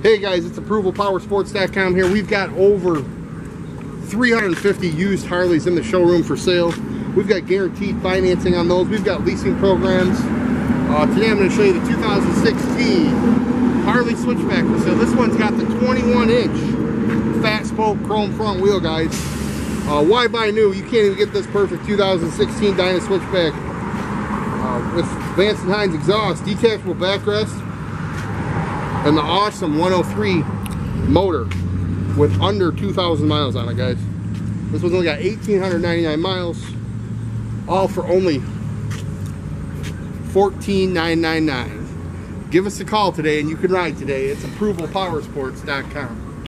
Hey guys, it's ApprovalPowersports.com here. We've got over 350 used Harleys in the showroom for sale. We've got guaranteed financing on those. We've got leasing programs. Uh, today I'm going to show you the 2016 Harley Switchback for sale. This one's got the 21 inch fat spoke chrome front wheel, guys. Uh, why buy new? You can't even get this perfect 2016 Dyna Switchback uh, with Vance and Hines exhaust, detachable backrest, and the awesome 103 motor with under 2,000 miles on it, guys. This one's only got 1,899 miles, all for only 14,999. Give us a call today and you can ride today. It's ApprovalPowersports.com.